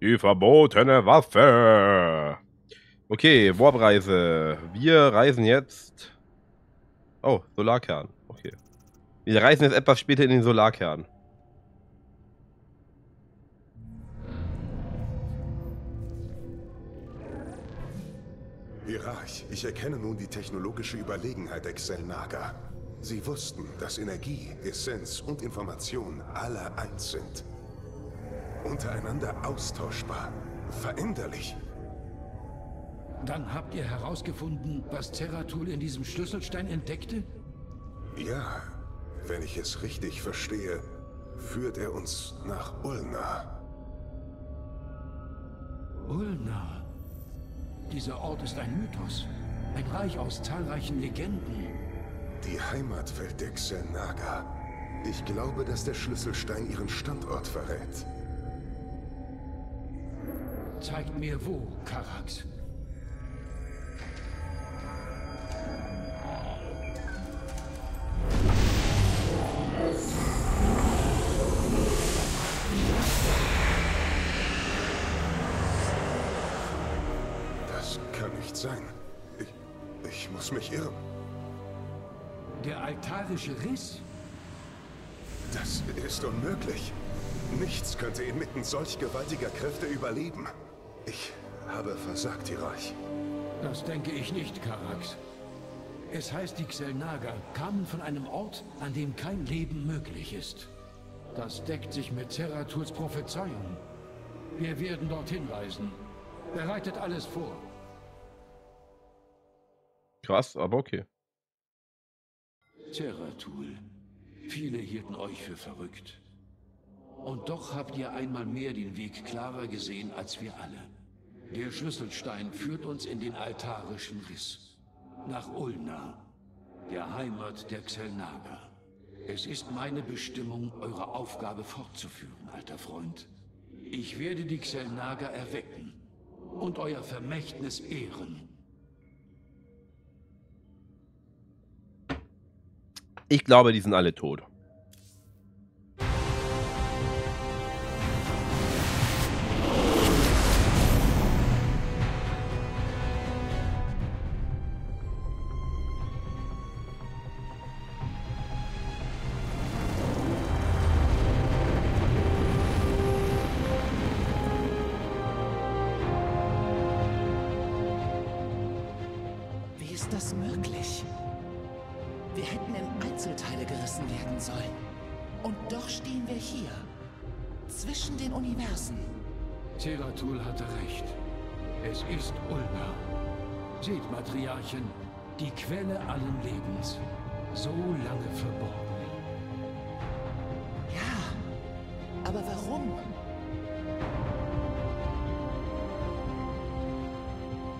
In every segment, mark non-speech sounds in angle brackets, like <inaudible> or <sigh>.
Die verbotene Waffe. Okay, Warpreise. Wir reisen jetzt. Oh, Solarkern. Okay. Wir reisen jetzt etwas später in den Solarkern. Hierarch, ich erkenne nun die technologische Überlegenheit der Xelnaga. Sie wussten, dass Energie, Essenz und Information alle eins sind. Untereinander austauschbar, veränderlich. Dann habt ihr herausgefunden, was Zeratul in diesem Schlüsselstein entdeckte? Ja, wenn ich es richtig verstehe, führt er uns nach Ulna. Ulna? Dieser Ort ist ein Mythos. Ein Reich aus zahlreichen Legenden. Die Heimatwelt der Xelnaga. Ich glaube, dass der Schlüsselstein ihren Standort verrät. Zeigt mir wo, Karax. Das kann nicht sein. Ich, ich muss mich irren. Der altarische Riss? Das ist unmöglich. Nichts könnte inmitten solch gewaltiger Kräfte überleben. Ich habe versagt, Hierarch. Das denke ich nicht, Karax. Es heißt, die Xelnaga kamen von einem Ort, an dem kein Leben möglich ist. Das deckt sich mit Zeratuls Prophezeiung. Wir werden dorthin reisen. Bereitet alles vor. Krass, aber okay. Zeratul, viele hielten euch für verrückt. Und doch habt ihr einmal mehr den Weg klarer gesehen als wir alle. Der Schlüsselstein führt uns in den altarischen Riss. Nach Ulna, der Heimat der Xelnaga. Es ist meine Bestimmung, eure Aufgabe fortzuführen, alter Freund. Ich werde die Xelnaga erwecken und euer Vermächtnis ehren. Ich glaube, die sind alle tot. Ist das möglich? Wir hätten in Einzelteile gerissen werden sollen. Und doch stehen wir hier. Zwischen den Universen. Zeratul hatte recht. Es ist Ulna. Seht, Matriarchen, die Quelle allen Lebens. So lange verborgen. Ja. Aber warum?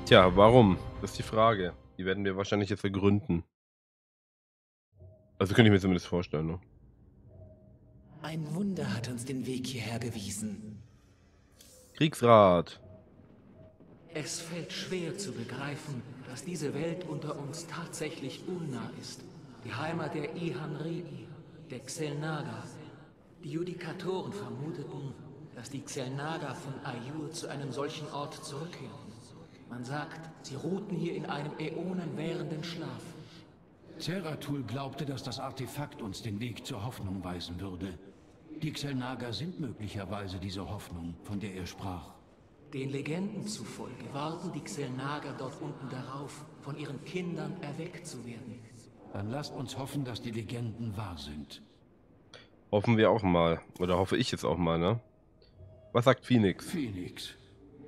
Tja, warum? Das ist die Frage. Die werden wir wahrscheinlich jetzt ergründen. Also könnte ich mir zumindest vorstellen, ne? Ein Wunder hat uns den Weg hierher gewiesen. Kriegsrat. Es fällt schwer zu begreifen, dass diese Welt unter uns tatsächlich Ulna ist. Die Heimat der Ihanri, der Xelnaga. Die Judikatoren vermuteten, dass die Xelnaga von Ayur zu einem solchen Ort zurückkehren. Man sagt, sie ruhten hier in einem äonenwährenden Schlaf. Zeratul glaubte, dass das Artefakt uns den Weg zur Hoffnung weisen würde. Die Xelnaga sind möglicherweise diese Hoffnung, von der er sprach. Den Legenden zufolge warten die Xelnaga dort unten darauf, von ihren Kindern erweckt zu werden. Dann lasst uns hoffen, dass die Legenden wahr sind. Hoffen wir auch mal. Oder hoffe ich jetzt auch mal, ne? Was sagt Phoenix? Phoenix,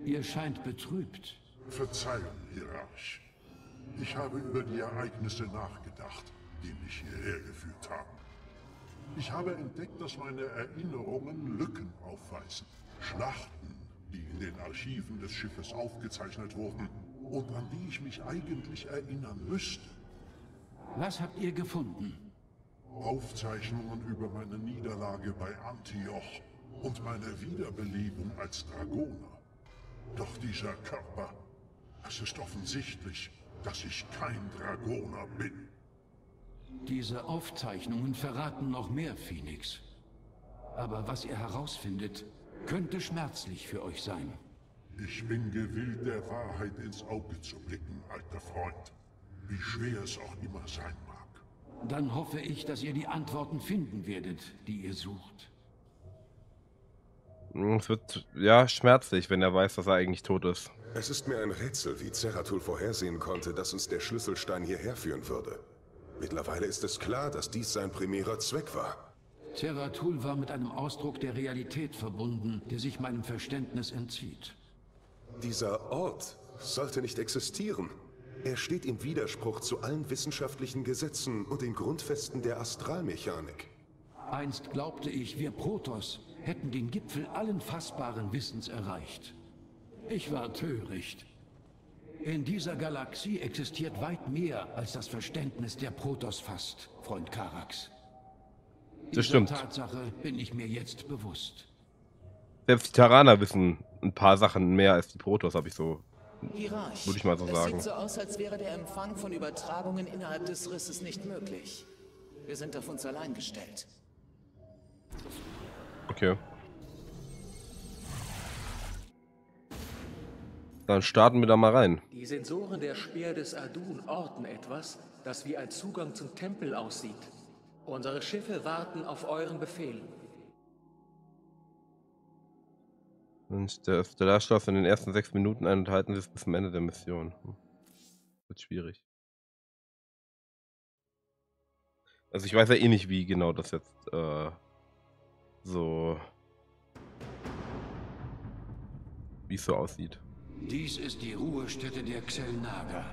ihr scheint betrübt. Verzeihung, Hierarch. Ich habe über die Ereignisse nachgedacht, die mich hierher geführt haben. Ich habe entdeckt, dass meine Erinnerungen Lücken aufweisen. Schlachten, die in den Archiven des Schiffes aufgezeichnet wurden und an die ich mich eigentlich erinnern müsste. Was habt ihr gefunden? Aufzeichnungen über meine Niederlage bei Antioch und meine Wiederbelebung als Dragoner. Doch dieser Körper, es ist offensichtlich, dass ich kein Dragoner bin. Diese Aufzeichnungen verraten noch mehr, Phoenix. Aber was ihr herausfindet, Könnte schmerzlich für euch sein. Ich bin gewillt, der Wahrheit ins Auge zu blicken, alter Freund. Wie schwer es auch immer sein mag. Dann hoffe ich, dass ihr die Antworten finden werdet, die ihr sucht. Hm, Es wird, ja, schmerzlich, wenn er weiß, dass er eigentlich tot ist. Es ist mir ein Rätsel, wie Zeratul vorhersehen konnte, dass uns der Schlüsselstein hierher führen würde. Mittlerweile ist es klar, dass dies sein primärer Zweck war. Terratul war mit einem Ausdruck der Realität verbunden, der sich meinem Verständnis entzieht. Dieser Ort sollte nicht existieren. Er steht im Widerspruch zu allen wissenschaftlichen Gesetzen und den Grundfesten der Astralmechanik. Einst glaubte ich, wir Protoss hätten den Gipfel allen fassbaren Wissens erreicht. Ich war töricht. In dieser Galaxie existiert weit mehr, als das Verständnis der Protoss fasst, Freund Karax. Das Dieser stimmt. Tatsache bin ich mir jetzt bewusst. Selbst die Taraner wissen ein paar Sachen mehr als die Protoss, habe ich so. Hierarch. Würde ich mal so es sagen. sieht so aus, als wäre der Empfang von Übertragungen innerhalb des Risses nicht möglich. Wir sind auf uns allein gestellt. Okay. Dann starten wir da mal rein. Die Sensoren der Speer des Adun orten etwas, das wie ein Zugang zum Tempel aussieht. Unsere Schiffe warten auf euren Befehl. Und der Stellarschloss in den ersten sechs Minuten ein und halten Sie es bis zum Ende der Mission. Hm. Wird schwierig. Also ich weiß ja eh nicht, wie genau das jetzt äh, so wie es so aussieht. Dies ist die Ruhestätte der Xelnaga.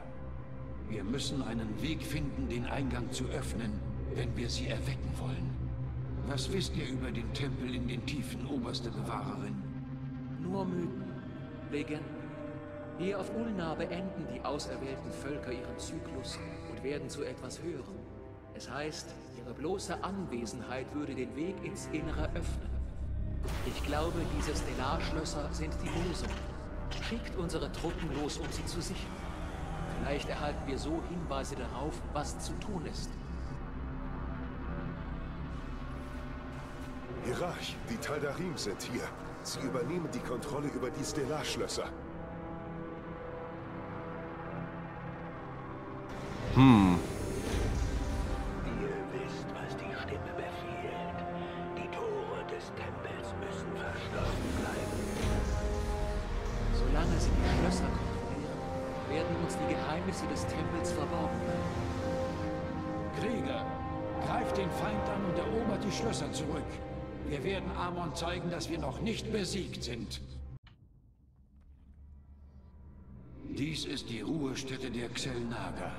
Wir müssen einen Weg finden, den Eingang zu öffnen, wenn wir sie erwecken wollen. Was wisst ihr über den Tempel in den Tiefen, oberste Bewahrerin? Nur Mythen, Legenden. Hier auf Ulna beenden die auserwählten Völker ihren Zyklus und werden zu etwas hören. Es heißt, ihre bloße Anwesenheit würde den Weg ins Innere öffnen. Ich glaube, diese Stellarschlösser sind die Lösung. Schickt unsere Truppen los, um sie zu sichern. Vielleicht erhalten wir so Hinweise darauf, was zu tun ist. Hierarch, die Taldarim sind hier. Sie übernehmen die Kontrolle über die Stellarschlösser. Hm. Geheimnisse des Tempels verborgen. Krieger, greift den Feind an und erobert die Schlösser zurück. Wir werden Amon zeigen, dass wir noch nicht besiegt sind. Dies ist die Ruhestätte der Xelnaga.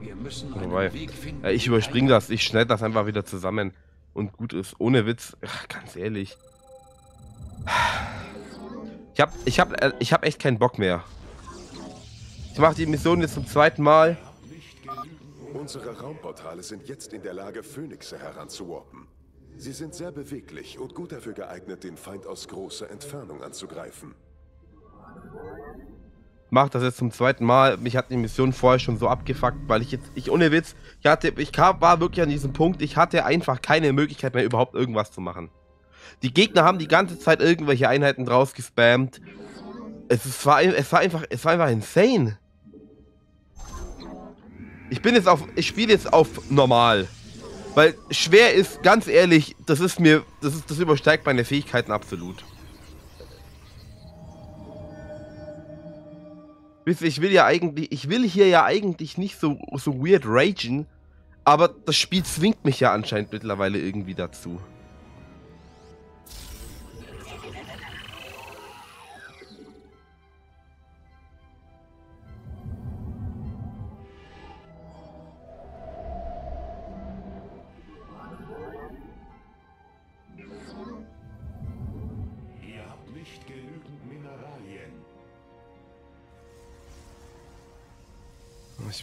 Wir müssen einen Wobei, Weg finden. ja, ich überspringe das, ich schneide das einfach wieder zusammen und gut ist. Ohne Witz, ach, ganz ehrlich. Ich hab, ich hab, äh, ich hab echt keinen Bock mehr. Ich mache die Mission jetzt zum zweiten Mal. Unsere Raumportale sind jetzt in der Lage, Phönixe heranzuwarpen. Sie sind sehr beweglich und gut dafür geeignet, den Feind aus großer Entfernung anzugreifen. Mach das jetzt zum zweiten Mal. Mich hat die Mission vorher schon so abgefuckt, weil ich jetzt, ich ohne Witz, ich hatte, ich kam, war wirklich an diesem Punkt, ich hatte einfach keine Möglichkeit mehr überhaupt irgendwas zu machen. Die Gegner haben die ganze Zeit irgendwelche Einheiten draus gespammt. Es, war, es war einfach, es war einfach insane. Ich bin jetzt auf, ich spiele jetzt auf normal. Weil schwer ist, ganz ehrlich, das ist mir, das ist, das übersteigt meine Fähigkeiten absolut. Wisst ihr, ich will ja eigentlich, ich will hier ja eigentlich nicht so, so weird ragen, aber das Spiel zwingt mich ja anscheinend mittlerweile irgendwie dazu.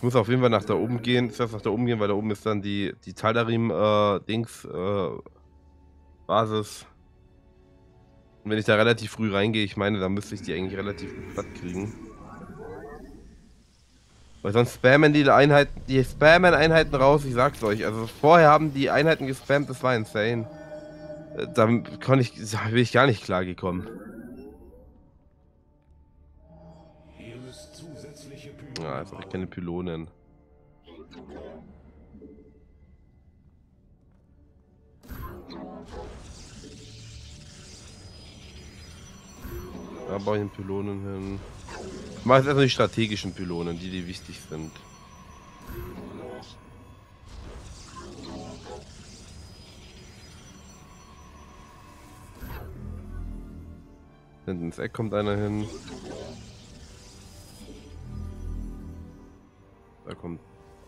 Muss auf jeden Fall nach da oben gehen, zuerst nach da oben gehen, weil da oben ist dann die, die Taldarim, äh, äh, Basis. Und wenn ich da relativ früh reingehe, ich meine, dann müsste ich die eigentlich relativ gut platt kriegen. Weil sonst spammen die Einheiten, die spammen Einheiten raus, ich sag's euch. Also vorher haben die Einheiten gespammt, das war insane. Äh, Da kann ich, da bin ich gar nicht klar gekommen. Ja, jetzt habe ich keine Pylonen. Da baue ich den Pylonen hin. Ich mache jetzt erstmal die strategischen Pylonen, die, die wichtig sind. Hinten ins Eck kommt einer hin. Kommt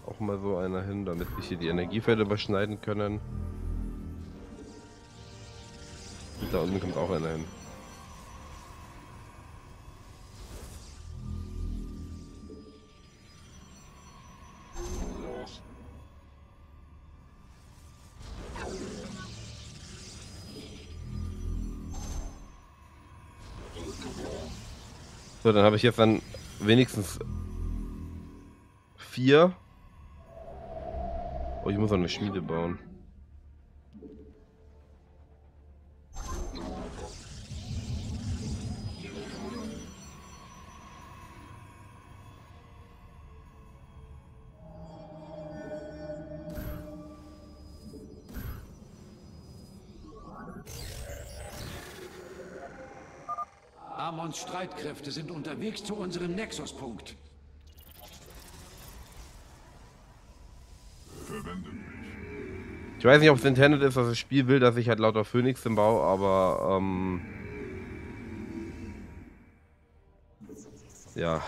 auch mal so einer hin, damit sich hier die Energiefelder überschneiden können. Und da unten kommt auch einer hin. So, dann habe ich jetzt dann wenigstens vier. Oh, ich muss eine Schmiede bauen. Amons Streitkräfte sind unterwegs zu unserem Nexuspunkt. Weiß nicht, ob es intended ist, dass das Spiel will, dass ich halt lauter Phönixen baue, aber ähm, ja.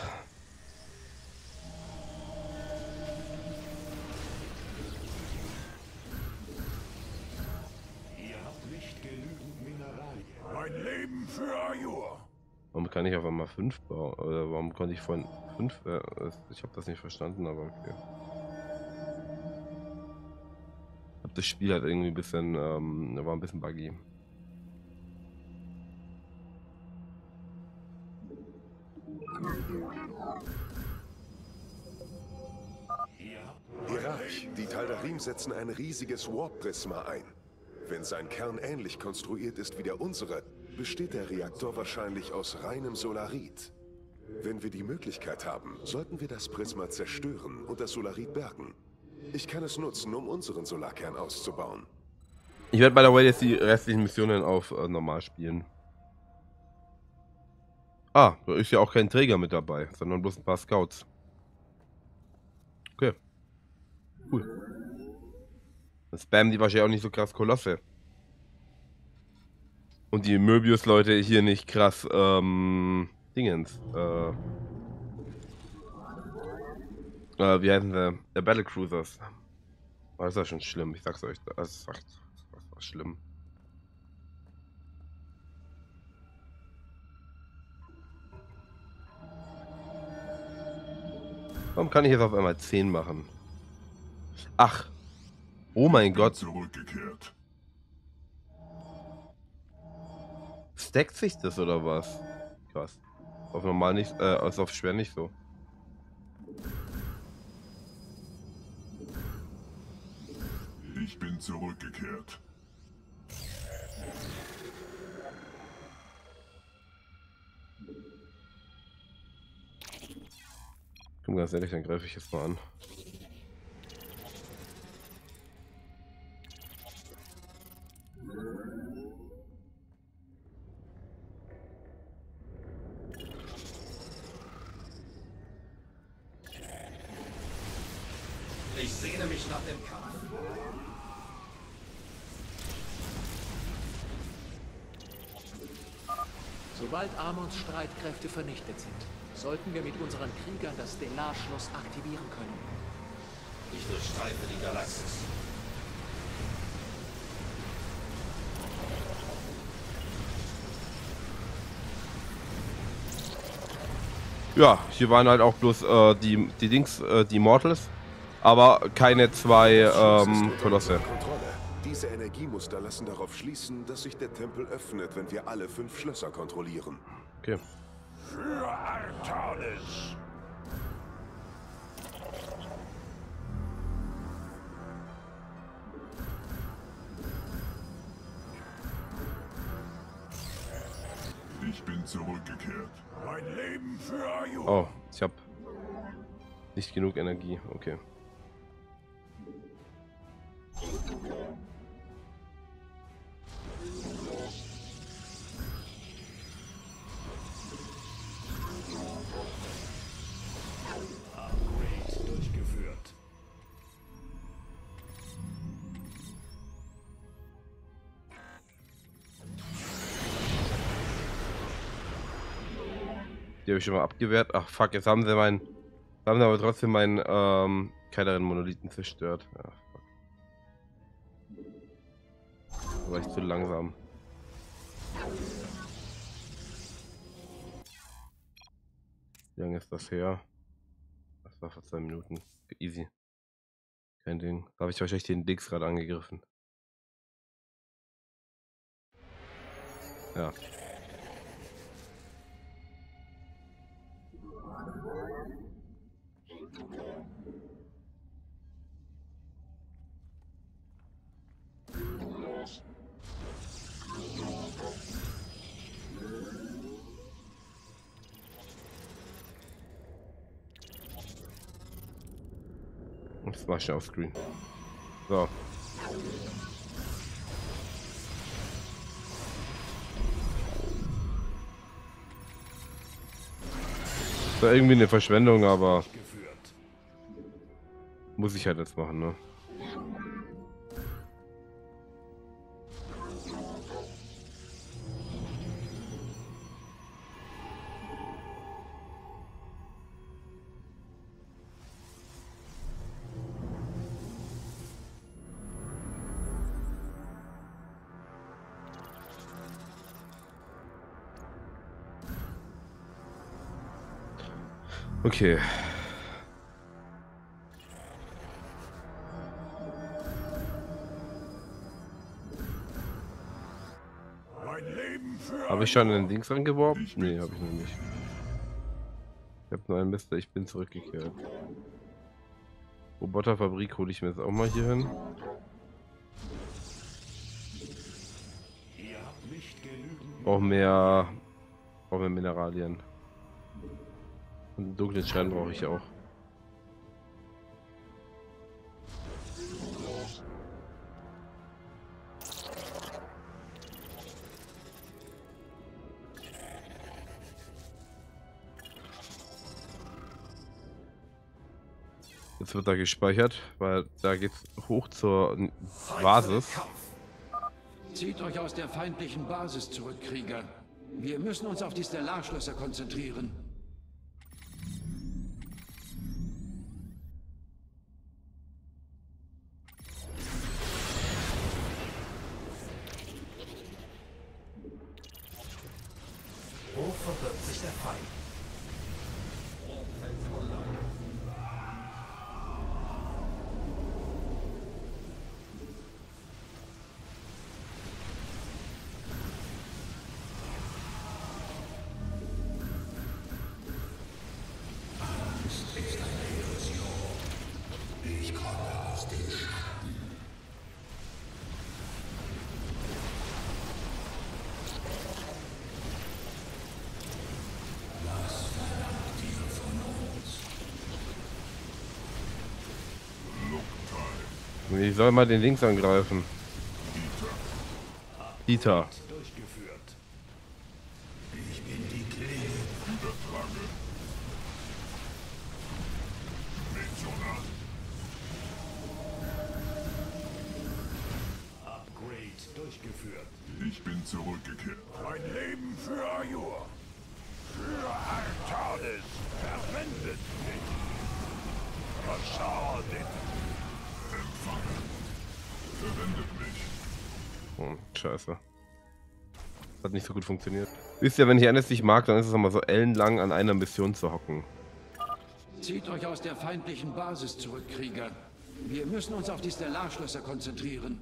Warum kann ich auf einmal fünf bauen? Oder warum konnte ich von fünf? Äh, ich habe das nicht verstanden, aber okay. Hab das Spiel halt irgendwie ein bisschen, ähm, war ein bisschen buggy. Hierarch, die Taldarim setzen ein riesiges Warp-Prisma ein. Wenn sein Kern ähnlich konstruiert ist wie der unsere, besteht der Reaktor wahrscheinlich aus reinem Solarit. Wenn wir die Möglichkeit haben, sollten wir das Prisma zerstören und das Solarit bergen. Ich kann es nutzen, um unseren Solarkern auszubauen. Ich werde by the way jetzt die restlichen Missionen auf äh, normal spielen. Ah, da ist ja auch kein Träger mit dabei, sondern bloß ein paar Scouts. Okay. Cool. Dann spammen die wahrscheinlich auch nicht so krass Kolosse. Und die Möbius-Leute hier nicht krass, ähm, Dingens, äh, äh, wie heißen sie? Der Battle Cruisers. Oh, das ja schon schlimm, ich sag's euch. Das echt das war schlimm. Warum kann ich jetzt auf einmal 10 machen? Ach. Oh mein Gott. Zurückgekehrt. Stackt sich das oder was? Krass. Auf normal nicht, äh, also auf schwer nicht so. Ich bin zurückgekehrt. Komm ganz ehrlich, dann greife ich jetzt mal an. Ich sehne mich nach dem Kampf. Sobald Amons Streitkräfte vernichtet sind, sollten wir mit unseren Kriegern das Stellarschloss aktivieren können. Ich durchstreife die Galaxis. Ja, hier waren halt auch bloß äh, die, die Dings, äh, die Mortals, aber keine zwei ähm, Kolosse. Diese Energiemuster lassen darauf schließen, dass sich der Tempel öffnet, wenn wir alle fünf Schlösser kontrollieren. Okay. Für Artanis! Ich bin zurückgekehrt. Mein Leben für Ayu. Oh, ich hab nicht genug Energie. Okay. Die habe ich schon mal abgewehrt. Ach fuck, jetzt haben sie meinen. Haben sie aber trotzdem meinen ähm, kleineren Monolithen zerstört. Ach, fuck. Da war ich zu langsam. Wie lange ist das her? Das war vor zwei Minuten. Easy. Kein Ding. Da habe ich wahrscheinlich den Dix gerade angegriffen. Ja. Das war schon auf Screen. So. Das war irgendwie eine Verschwendung, aber muss ich halt jetzt machen, ne? Okay. Habe ich schon einen Dings angeworben? Nee, habe ich noch nicht. Ich habe nur einen Mister, ich bin zurückgekehrt. Roboterfabrik hole ich mir jetzt auch mal hier hin. Ihr habt nicht genügend Brauche mehr, brauch mehr Mineralien. Und einen dunklen Schrein brauche ich auch. Jetzt wird da gespeichert, weil da geht's hoch zur Basis. Zieht euch aus der feindlichen Basis zurück, Krieger. Wir müssen uns auf die Stellarschlösser konzentrieren. Wo verbirgt sich der Ich soll mal den Links angreifen. Dieter. So gut funktioniert. Wisst ihr, wenn ich eines nicht mag, dann ist es immer so ellenlang an einer Mission zu hocken. Zieht euch aus der feindlichen Basis zurück, Krieger. Wir müssen uns auf die Stellarschlösser konzentrieren.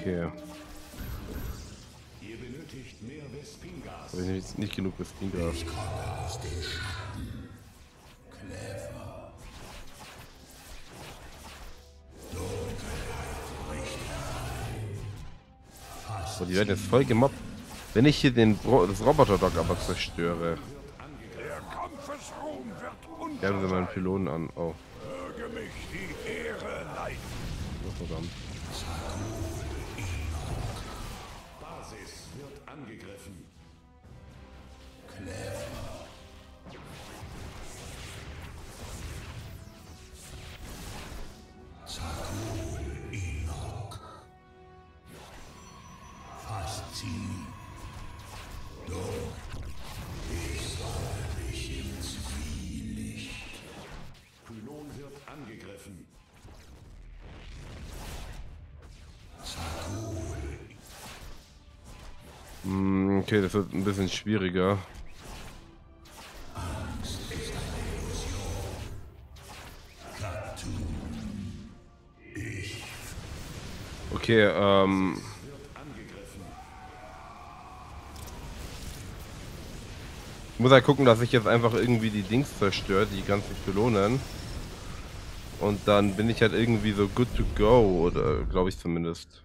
Okay. Ihr benötigt mehr Vespingas. Habe ich nicht, nicht genug Vespingas. So, die werden jetzt voll gemobbt. Wenn ich hier den Ro das Roboter-Dog aber zerstöre. Der wird meinen Pylonen an. Oh, Möge mich die Ehre leiten. oh verdammt. Okay, das wird ein bisschen schwieriger. Okay, ähm. Ich muss halt gucken, dass ich jetzt einfach irgendwie die Dings zerstöre, die ganzen Pylonen. Und dann bin ich halt irgendwie so good to go, oder glaube ich zumindest.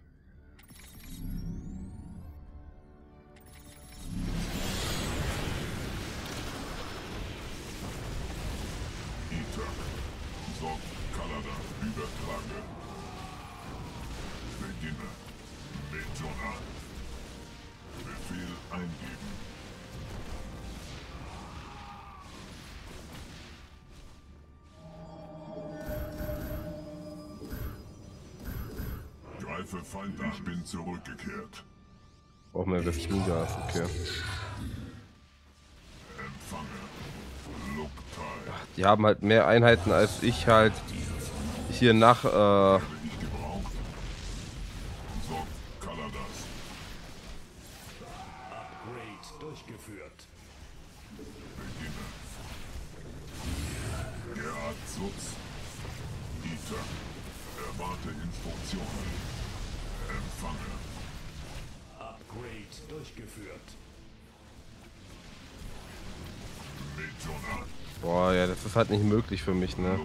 Zurückgekehrt. Brauchen wir Vespingas, okay. Empfange. Luktai. Die haben halt mehr Einheiten als ich halt hier nach, äh, Ich gebraucht. So, Kaladas. Upgrade durchgeführt. Beginne. Gerhard Sutz. Ita. Erwarte Instruktionen. Empfange. Upgrade durchgeführt. Boah, ja, das ist halt nicht möglich für mich, ne?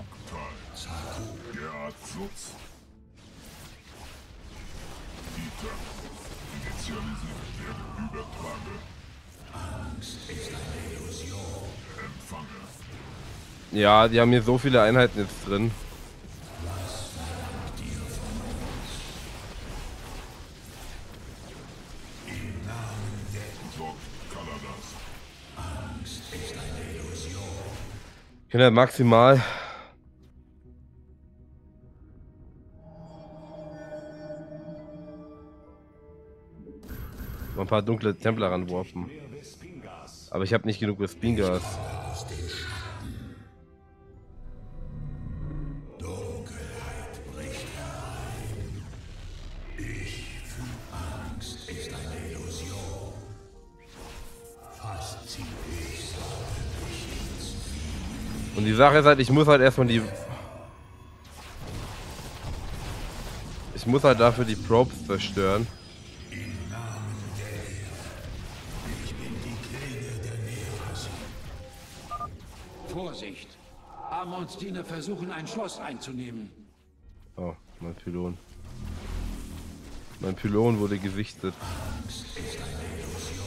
Ja, die haben hier so viele Einheiten jetzt drin. Ich kann halt maximal. Mal ein paar dunkle Templer Vespingas. Aber ich habe nicht genug Vespingas. Sache ist halt, ich muss halt erstmal die. Ich muss halt dafür die Probes zerstören. Vorsicht! Amons Diener versuchen, ein Schloss einzunehmen. Oh, mein Pylon. Mein Pylon wurde gesichtet. Hirarch.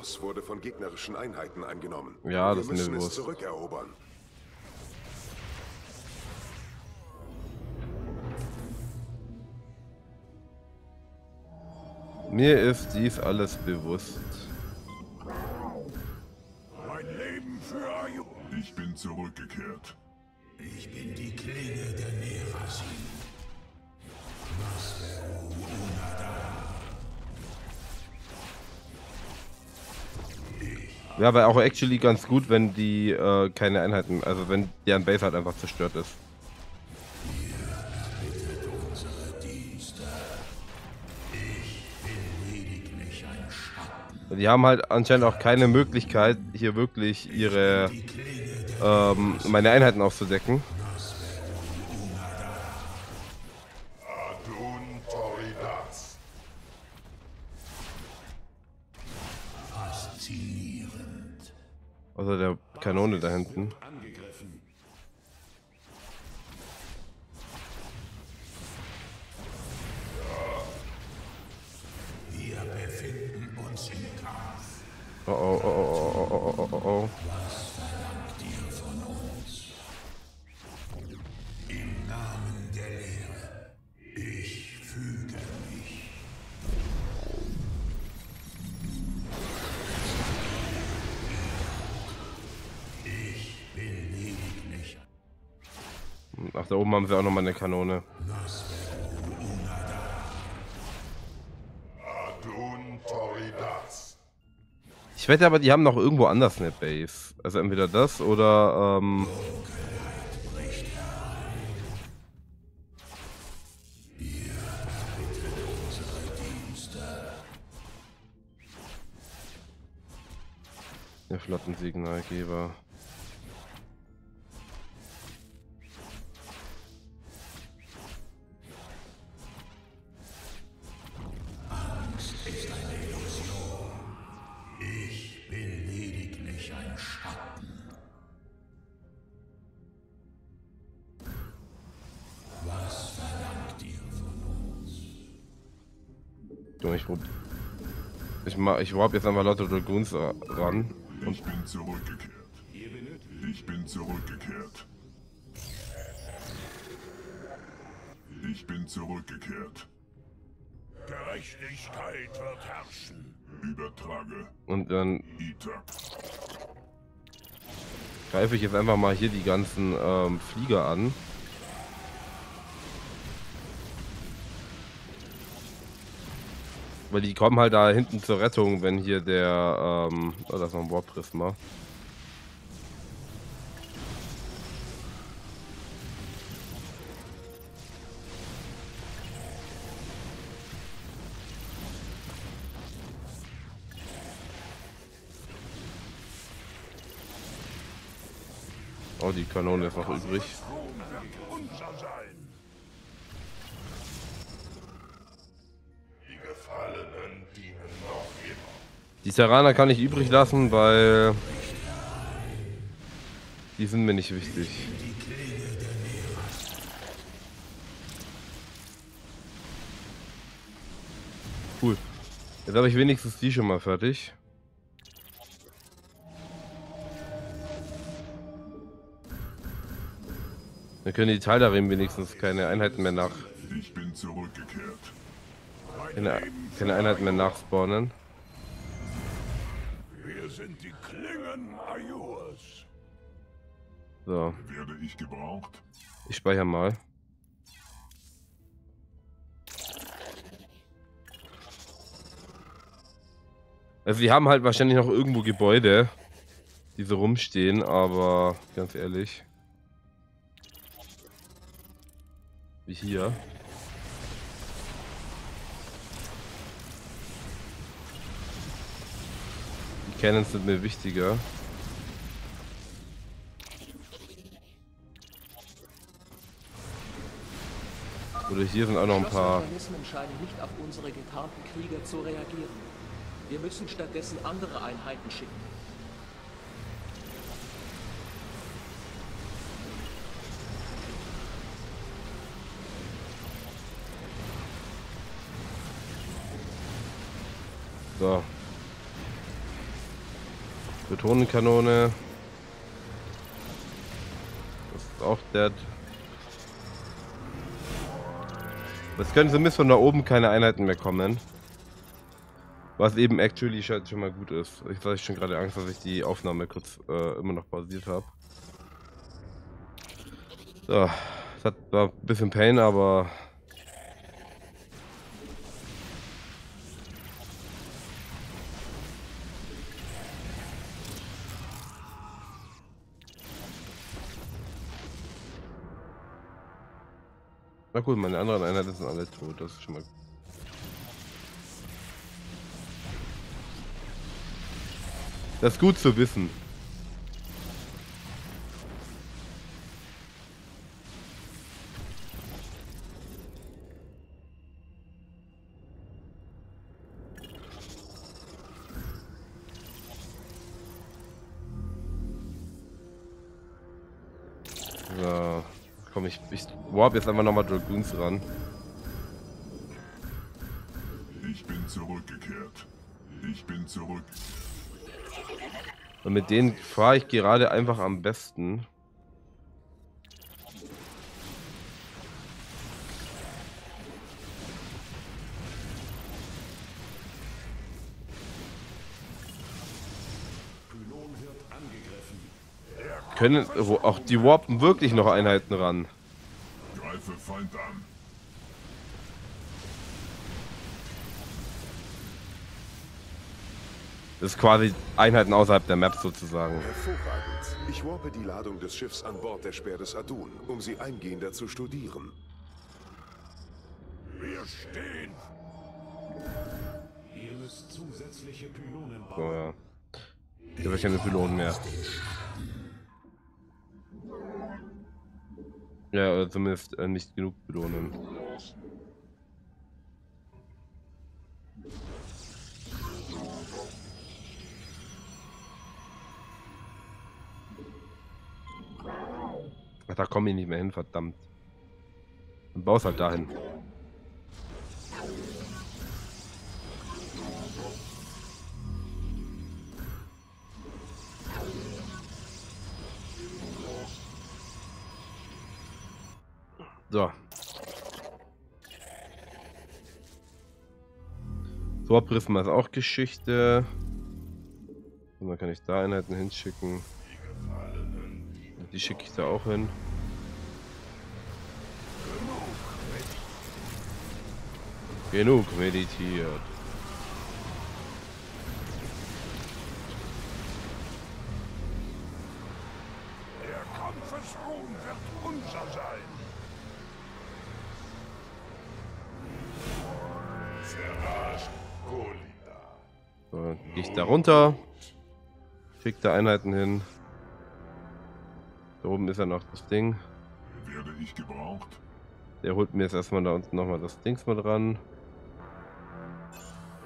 Schloss wurde von gegnerischen Einheiten eingenommen. Ja, Wir das ist mir müssen es zurückerobern. Mir ist dies alles bewusst. Mein Leben für Ayu. Ich bin zurückgekehrt. Ich bin die Klinge der Nerasin. Ja, aber auch actually ganz gut, wenn die äh, keine Einheiten, also wenn deren Base halt einfach zerstört ist. Die haben halt anscheinend auch keine Möglichkeit, hier wirklich ihre ähm, meine Einheiten aufzudecken. Kanone da hinten. Angegriffen. Wir befinden uns im Kampf. Oh oh oh oh oh oh oh oh auch nochmal eine Kanone. Ich wette aber, die haben noch irgendwo anders eine Base. Also entweder das oder ähm, der Flottensignalgeber. Ich, warp jetzt einfach Lotto Dragoons ra- ran. Ich bin zurückgekehrt. Ich bin zurückgekehrt. Ich bin zurückgekehrt. Gerechtigkeit wird herrschen. Übertrage. Und dann Ita. greife ich jetzt einfach mal hier die ganzen ähm, Flieger an. Weil die kommen halt da hinten zur Rettung, wenn hier der, ähm, oh, da ist noch ein Warp-Prisma. Oh, die Kanone ist noch übrig. Die Terraner kann ich übrig lassen, weil die sind mir nicht wichtig. Cool. Jetzt habe ich wenigstens die schon mal fertig. Dann können die Taldarim wenigstens keine Einheiten mehr nach Ich bin zurückgekehrt. keine, keine Einheiten mehr nachspawnen. So, Werde ich gebraucht? ich speichere mal. Also die haben halt wahrscheinlich noch irgendwo Gebäude, die so rumstehen, aber ganz ehrlich. Wie hier. Die Cannons sind mir wichtiger. Oder hier sind auch noch ein paar. Schlossorganismen scheinen nicht auf unsere getarnten Krieger zu reagieren. Wir müssen stattdessen andere Einheiten schicken. So. Photonenkanone. Das ist auch dead. Es können zumindest von da oben keine Einheiten mehr kommen. Was eben actually schon, mal gut ist. Ich hatte schon gerade Angst, dass ich die Aufnahme kurz äh, immer noch pausiert habe. So, das hat, war ein bisschen Pain, aber Na gut, meine anderen Einheiten sind alle tot, das ist schon mal. Das ist gut zu wissen. Komm, ich, ich warp jetzt einfach nochmal Dragoons ran. Ich bin zurückgekehrt. Ich bin zurück. Und mit denen fahre ich gerade einfach am besten. Können auch die warpen wirklich noch Einheiten ran? Greife Feind an. Das ist quasi Einheiten außerhalb der Map sozusagen. Hervorragend. Ich warpe die Ladung des Schiffs an Bord der Speer des Adun, um sie eingehender zu studieren. Wir stehen. Hier ist zusätzliche Pylonenbau. So, ja. Ich habe keine Pylonen mehr. Ja, oder zumindest äh, nicht genug Pylonen. Ach, da komme ich nicht mehr hin, verdammt. Dann baust halt dahin. So. So, Prisma ist auch Geschichte. Und dann kann ich da Einheiten hinschicken. Die schicke ich da auch hin. Genug meditiert. Runter. Schick da Einheiten hin. Da oben ist ja noch das Ding. Werde ich gebraucht? Der holt mir jetzt erstmal da unten nochmal das Dings mit ran.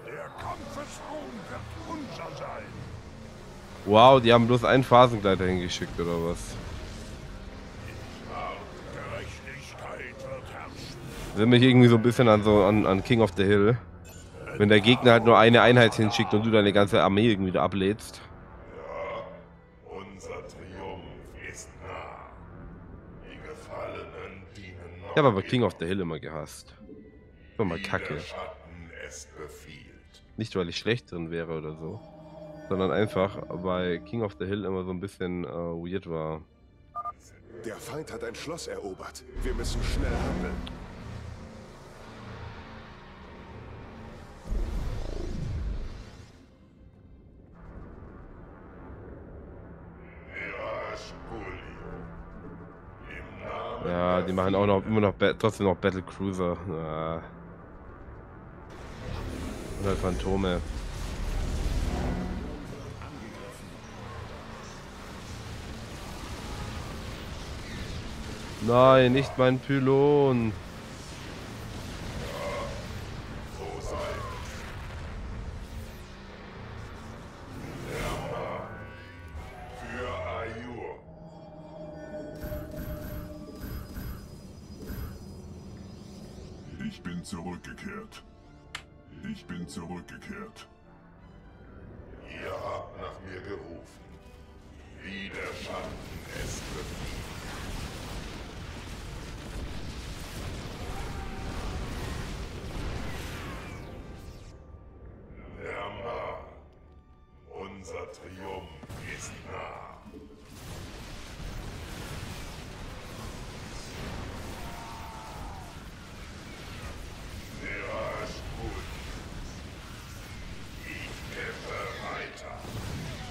Der Kampfesruhm wird unser sein. Wow, die haben bloß einen Phasengleiter hingeschickt oder was? Erinnert mich irgendwie so ein bisschen an so an, an King of the Hill. Wenn der Gegner halt nur eine Einheit hinschickt und du deine ganze Armee irgendwie da ablädst. Unser Triumph ist nah. Die Gefallenen dienen noch Ich habe aber King of the Hill immer gehasst. War mal kacke. Nicht, weil ich schlecht drin wäre oder so. Sondern einfach, weil King of the Hill immer so ein bisschen äh, weird war. Der Feind hat ein Schloss erobert. Wir müssen schnell handeln. Ja, die machen auch noch immer noch trotzdem noch Battle Cruiser. Ja. Und halt Phantome. Nein, nicht mein Pylon. Ich bin zurückgekehrt. Ich bin zurückgekehrt. Ihr habt nach mir gerufen, wie der Schatten es befiehlt.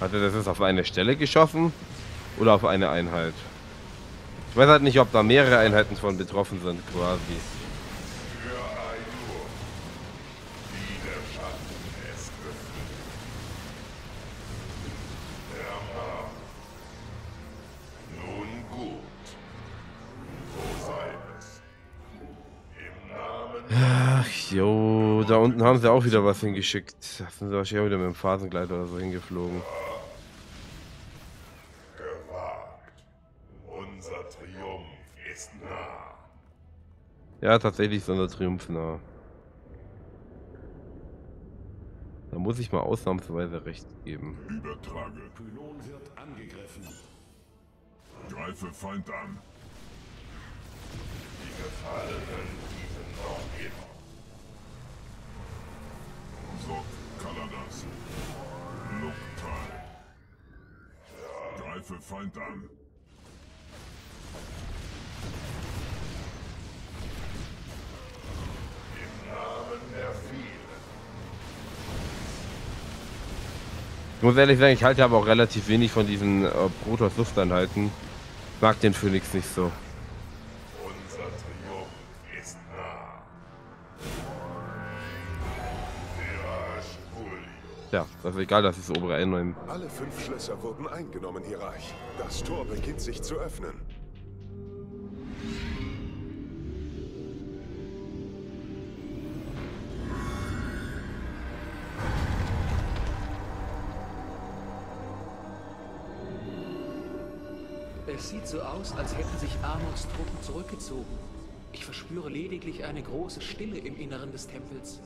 Hat er das jetzt auf eine Stelle geschossen? Oder auf eine Einheit? Ich weiß halt nicht, ob da mehrere Einheiten von betroffen sind, quasi. Jo, da unten haben sie auch wieder was hingeschickt. Da sind sie wahrscheinlich auch wieder mit dem Phasengleiter oder so hingeflogen. gewagt. Unser Triumph ist nah. Ja, tatsächlich ist unser Triumph nah. Da muss ich mal ausnahmsweise recht geben. Übertrage. Pylon wird angegriffen. Greife Feind an. Die Gefallenen diesen noch immer. Kaladas. Luktai. Greife Feind an. Muss ehrlich sagen, ich halte aber auch relativ wenig von diesen äh, Protoss-Lufteinheiten. Ich mag den Phoenix nicht so. Unser Triumph ist nah. Mirage Julio. Ja, das ist egal, dass ich das obere einnehmen. Alle fünf Schlösser wurden eingenommen, Hierarch. Das Tor beginnt sich zu öffnen. Es sieht so aus, als hätten sich Amons Truppen zurückgezogen. Ich verspüre lediglich eine große Stille im Inneren des Tempels.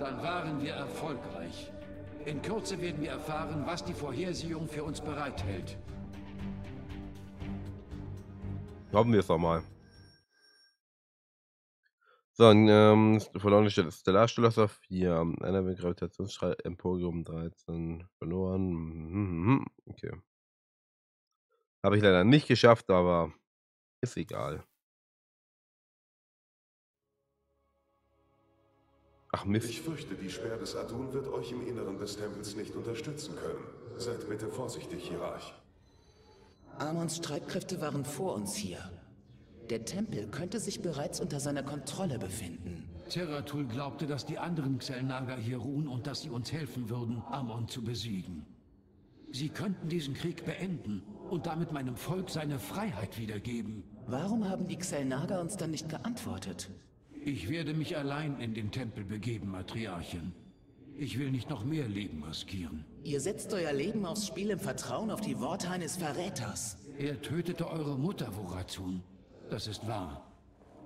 Dann waren wir erfolgreich. In Kürze werden wir erfahren, was die Vorhersehung für uns bereithält. Hoffen wir es doch mal. So, dann, ähm, verlorene Stelle Stellarschlösser 4, einer mit Gravitationsstrahl, Emporium 13 verloren. Mhm, Okay. Habe ich leider nicht geschafft, aber ist egal. Ach Mist. Ich fürchte, die Sperr des Adun wird euch im Inneren des Tempels nicht unterstützen können. Seid bitte vorsichtig, Hierarch. Amons Streitkräfte waren vor uns hier. Der Tempel könnte sich bereits unter seiner Kontrolle befinden. Terratul glaubte, dass die anderen Xelnaga hier ruhen und dass sie uns helfen würden, Amon zu besiegen. Sie könnten diesen Krieg beenden und damit meinem Volk seine Freiheit wiedergeben. Warum haben die Xelnaga uns dann nicht geantwortet? Ich werde mich allein in den Tempel begeben, Matriarchin. Ich will nicht noch mehr Leben riskieren. Ihr setzt euer Leben aufs Spiel im Vertrauen auf die Worte eines Verräters. Er tötete eure Mutter, Vorazun. Das ist wahr.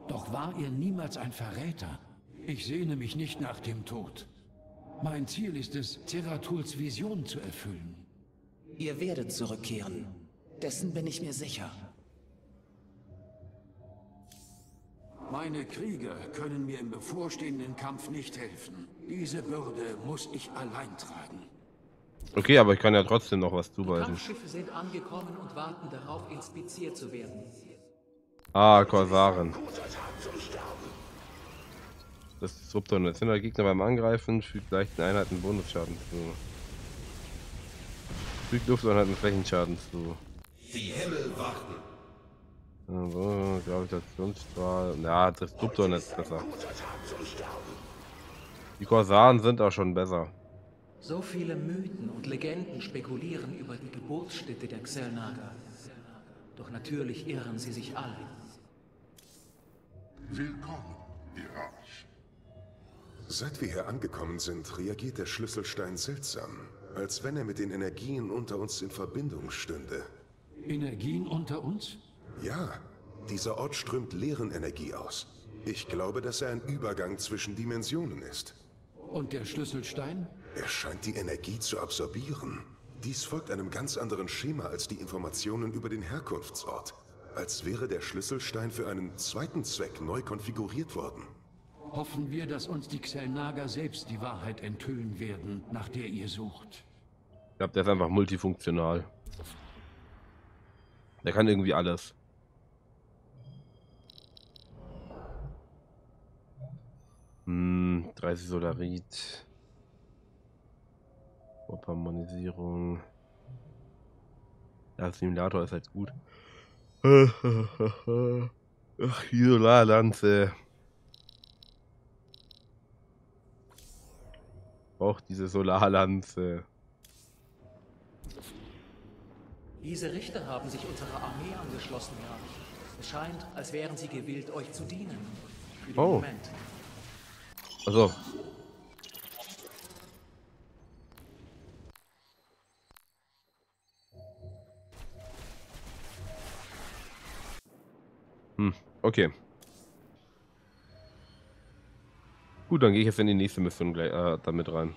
Doch war er niemals ein Verräter. Ich sehne mich nicht nach dem Tod. Mein Ziel ist es, Ceratuls Vision zu erfüllen. Ihr werdet zurückkehren. Dessen bin ich mir sicher. Meine Krieger können mir im bevorstehenden Kampf nicht helfen. Diese Bürde muss ich allein tragen. Okay, aber ich kann ja trotzdem noch was zuweisen. Kampfschiffe sind angekommen und warten darauf, inspiziert zu werden. Ah, Korsaren. Das ist Disruptor. Erzähler Gegner beim Angreifen fügt leichten Einheiten Bonusschaden zu. Fügt Lufteinheiten Flächenschaden zu. Die Himmel warten. Also, Gravitationsstrahl. Ja, Disruptor ist besser. Die Korsaren sind auch schon besser. So viele Mythen und Legenden spekulieren über die Geburtsstätte der Xelnaga. Doch natürlich irren sie sich alle. Willkommen, Hierarch. Seit wir hier angekommen sind, reagiert der Schlüsselstein seltsam. Als wenn er mit den Energien unter uns in Verbindung stünde. Energien unter uns? Ja, dieser Ort strömt leeren Energie aus. Ich glaube, dass er ein Übergang zwischen Dimensionen ist. Und der Schlüsselstein? Er scheint die Energie zu absorbieren. Dies folgt einem ganz anderen Schema als die Informationen über den Herkunftsort. Als wäre der Schlüsselstein für einen zweiten Zweck neu konfiguriert worden. Hoffen wir, dass uns die Xelnager selbst die Wahrheit enthüllen werden, nach der ihr sucht. Ich glaube, der ist einfach multifunktional. Der kann irgendwie alles. Hm, 30 Solarit. Harmonisierung. Der Simulator ist halt gut. <laughs> Ach, Solarlanze. Auch diese Solarlanze. Diese Richter haben sich unserer Armee angeschlossen, ja. Es scheint, als wären sie gewillt, euch zu dienen. Für den Oh. Moment. Also. Hm, okay. Gut, dann gehe ich jetzt in die nächste Mission gleich äh, damit rein.